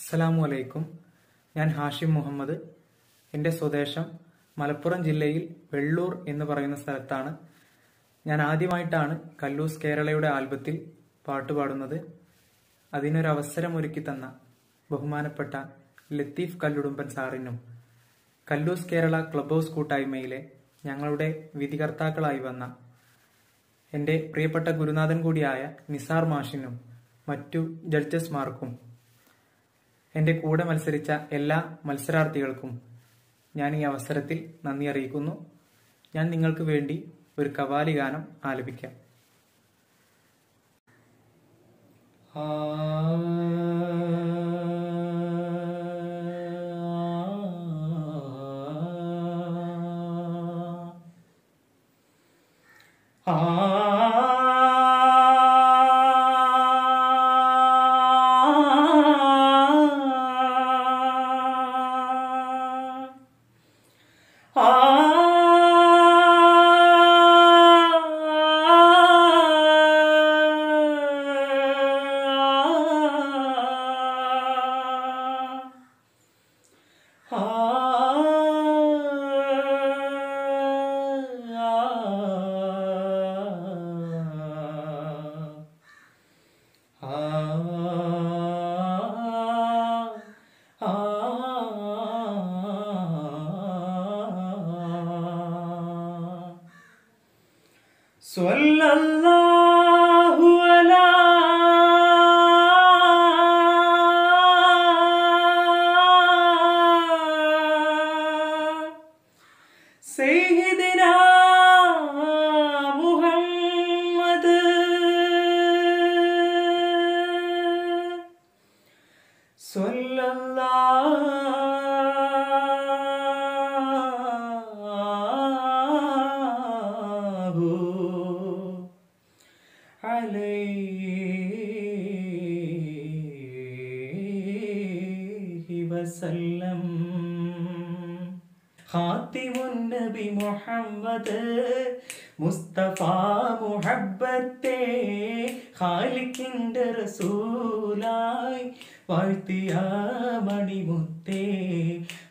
അസ്സലാമു അലൈക്കും ഞാൻ ഹാഷിം മുഹമ്മദ്. എന്റെ സ്വദേശം മലപ്പുറം ജില്ലയിൽ വെള്ളൂർ എന്ന് പറയുന്ന സ്ഥലത്താണ്. ഞാൻ ആദ്യമായിട്ടാണ് കല്ലൂസ് കേരളയുടെ ആൽബത്തിൽ പാട്ട് പാടുന്നത്. അതിനൊരവസരം ഒരുക്കി തന്ന ബഹുമാനപ്പെട്ട ലത്തീഫ് കല്ലുടുമ്പൻ സാറിനും കല്ലൂസ് കേരള ക്ലബ് ഹൗസ് കൂട്ടായ്മയിലെ ഞങ്ങളുടെ വിധികർത്താക്കളായി വന്ന എന്റെ പ്രിയപ്പെട്ട ഗുരുനാഥൻ കൂടിയായ നിസാർ മാഷിനും മറ്റു ജഡ്ജസ്മാർക്കും എന്റെ കൂടെ മത്സരിച്ച എല്ലാ മത്സരാർത്ഥികൾക്കും ഞാൻ ഈ അവസരത്തിൽ നന്ദി അറിയിക്കുന്നു ഞാൻ നിങ്ങൾക്ക് വേണ്ടി ഒരു കവാലി ഗാനം ആലപിക്കാം സ്വല്ലല്ലാഹു عليه وسلم ഖാത്തിമുൻ നബി മുഹമ്മദ് മുസ്തഫ മുഹബ്ബത്തെ ഖാലിക്കിന്റെ റസൂലായി വാഴ്ത്തിയ മണിമുത്തേ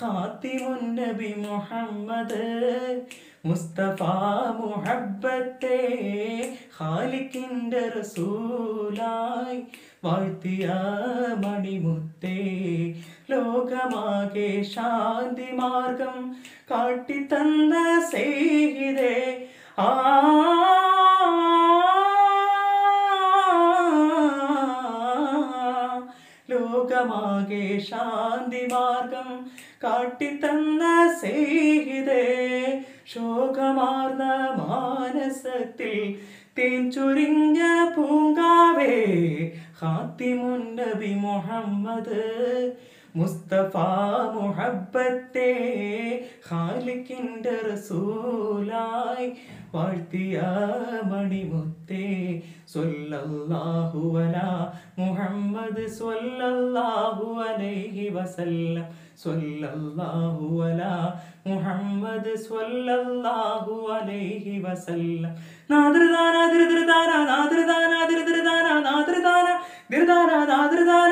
ഖാത്തിമുൻ നബി മുഹമ്മദ് മുസ്തഫ മുഹബ്ബത്തെ ഖാലിക്കിന്റെ റസൂലായി വാഴ്ത്തിയ മണിമുത്തേ. ലോകമാകെ ശാന്തി മാർഗം കാട്ടിത്തന്ന സ്നേഹിതേ. ആ ലോകമാകെ ശാന്തി മാർഗം കാട്ടിത്തന്ന സ്നേഹിതേ. ശോകമാർന്ന മാനസത്തിൽ തേൻ ചൊരിഞ്ഞ പൂങ്കാവേ ഹാത്തിമുൻ നബി മുഹമ്മദ് മുസ്തഫ മുഹബത്തെ ഖാലിക്കിന്റെ റസൂലായി വാഴ്ത്തിയ മണിമുത്തേ സ്വല്ലല്ലാഹു അലാ മുഹമ്മദ് സ്വല്ലല്ലാഹു അലൈഹി വസല്ലം. സ്വല്ലല്ലാഹു അലാ മുഹമ്മദ് സ്വല്ലല്ലാഹു അലൈഹി വസല്ലം. നാദൃദാന ദൃദൃദാന നാദൃദാന ദൃദൃദാന നാദൃദാന ദൃദാന നാദൃദാന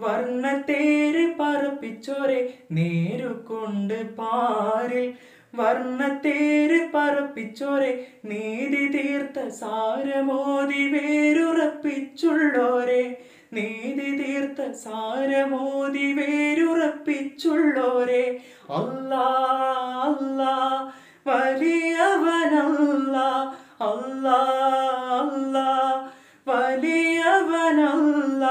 വർണത്തേര് പറപ്പിച്ചോരെ നേരുകൊണ്ട് പാരിൽ. വർണത്തേര് പറപ്പിച്ചോരെ നീതി തീർത്ത സാരമോതി വേരുറപ്പിച്ചുള്ളോരെ. നീതി തീർത്ത സാരമോതി വേരുറപ്പിച്ചുള്ളോരെ. അല്ലാ അല്ലാ വലിയവനല്ല. അല്ലാ അല്ലാ വലിയവനല്ല.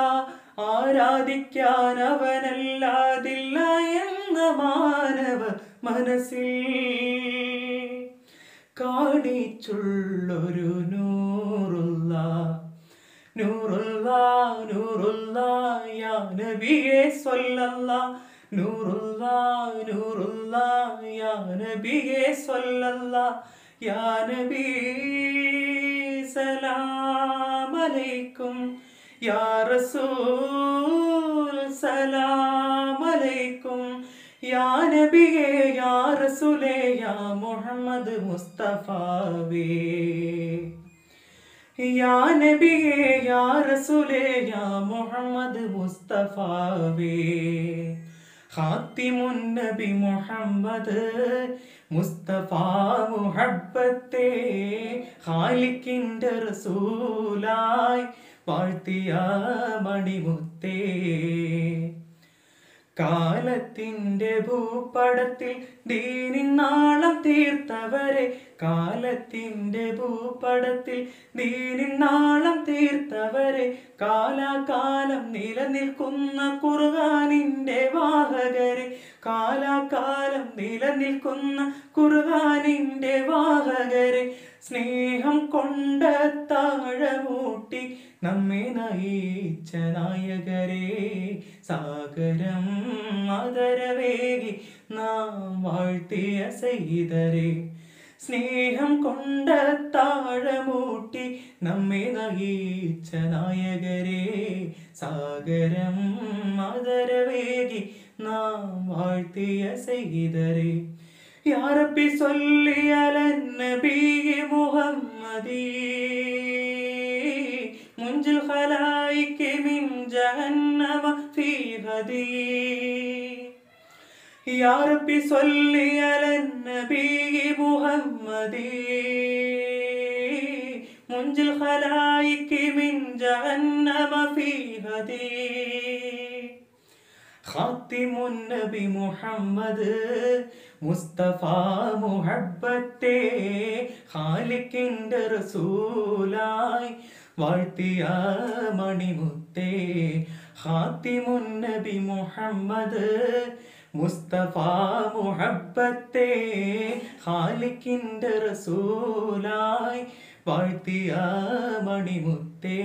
ആരാധിക്കാൻ അവനല്ലാതില്ല എന്ന മാനവ മനസ്സിൽ കാണിച്ചുള്ളൊരു നൂറുള്ള നൂറുള്ള നൂറുള്ള നൂറുല്ലാ യാ നബിയെ നൂറുള്ള യാനബിയെ സ്വല്ലല്ല. യാ സ്വല്ലല്ലാ നബി സലാം അലൈക്കും യാ റസൂൽ സലാം അലൈക്കും യാ നബിയേ യാ റസൂലേ യാ മുഹമ്മദ് മുസ്തഫാവേ. യാ നബിയേ യാ റസൂലേ യാ മുഹമ്മദ് മുസ്തഫാവേ. ഖാത്തിമുൻ നബി മുഹമ്മദ് മുസ്തഫ മുഹബ്ബത്തെ. ഖാലിക്കിന്റെ റസൂലായി വാഴ്ത്തിയ മണിമുത്തേ. കാലത്തിന്റെ ഭൂപടത്തിൽ ദീനിൻ നാളം തീർത്തവരെ കാലത്തിന്റെ ഭൂപടത്തിൽ ദീനിന്നാളം തീർത്തവരെ കാലാകാലം നിലനിൽക്കുന്ന കുർബാനിന്റെ വാഹകരെ കാലാകാലം നിലനിൽക്കുന്ന കുർബാനിന്റെ വാഹകരെ സ്നേഹം കൊണ്ട താഴമൂട്ടി നമ്മെ നയിച്ച നായകരെ സാഗരം മതരവേഗി നാം വാഴ്ത്തിയ സൈതരെ സ്നേഹം കൊണ്ട താഴമൂട്ടി നമ്മെ നയിച്ച നായകരെ. സാഗരം മതരവേഗി നാം വാഴ്ത്തിയ സഹിതരെ യാറപ്പി നബി മുഹമ്മദി. മുൻജിൽ ഖലായിക് മിൻ ജഹന്നമ ഫീ ഹദീ. يا ربي صل على النبي محمدي منجي الخلائق من جهنم في هدي ഖാത്തിമുൻ നബി മുഹമ്മദ് മുസ്തഫ മുഹബത്തെ ഖാലിക്കിന്റെ റസൂലായി വാഴ്ത്തിയ മണിമുത്തേ. ഖാത്തിമുൻ നബി മുഹമ്മദ് മുസ്തഫാ മുഹബത്തെ ഹാലിക്കിൻ്റെ റസൂലായി വാഴ്ത്തിയ മണിമുത്തേ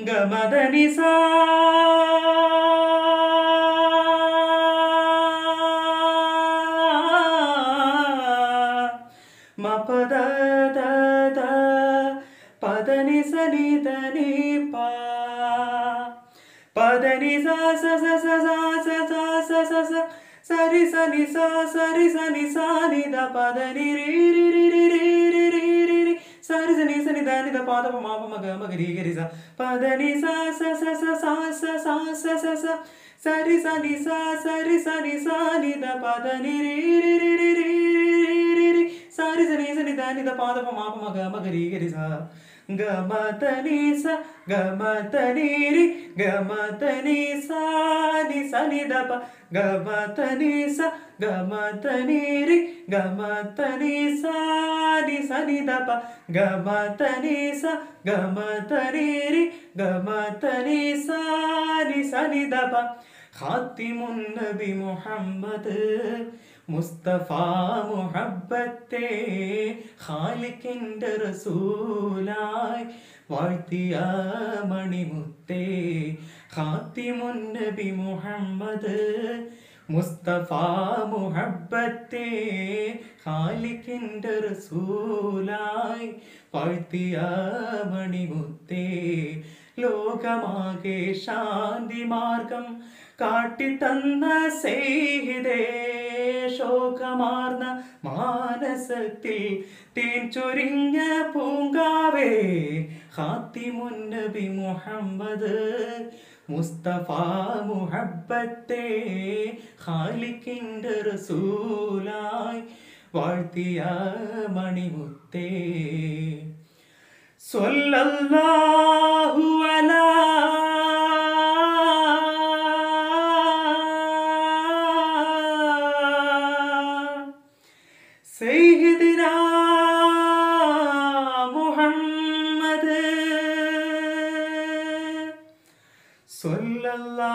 ഗമദനിസാ മപദ പദനി സനിതനി പദനി സാസ రి సని సా సరి సని సా ని ద పద ని రి రి రి రి రి రి రి రి రి సరి సని సని ద ని ద పాద ప మా ప రి గ రి పద ని సా స స స సా స సా స స స సరి సని సా సరి సని సా ద పద ని రి రి రి రి రి సారి సని సని దాని ద పాద మాప మగ మగరి గరి సా గమతని స గమతని రి గమతని సాని సని ద ప గమతని స గమతని రి గమతని సాని సని ద ప గమతని స గమతని రి గమతని సాని సని ద ప ఖాతిమున్ నబి ముహమ్మద్ മുസ്തഫാ മുഹബത്തെ ഹാലിക്കിൻ്റെ റസൂലായി വാഴ്ത്തിയ മണിമുത്തേ ഹാത്തിമുന്നബി മുഹമ്മദ് മുസ്തഫാ മുഹബത്തെ ഹാലിക്കിൻ്റെ റസൂലായി വാഴ്ത്തിയ മണിമുത്തേ ലോകമാകെ ശാന്തി മാർഗം കാട്ടിത്തന്ന ചെയ്തേ ശോകമാർന്ന മാനസത്തിൽ തേൻ ചൊരിഞ്ഞ പൂങ്കാവേ ഹാത്തിമുന്നബി മുഹമ്മദ് മുസ്തഫ മുഹബത്തെ ഖാലിക്കിന്റെ റസൂലായി വാഴ്ത്തിയ മണിമുത്തേ. സ്വല്ലല്ലാഹു சொல்லல்லா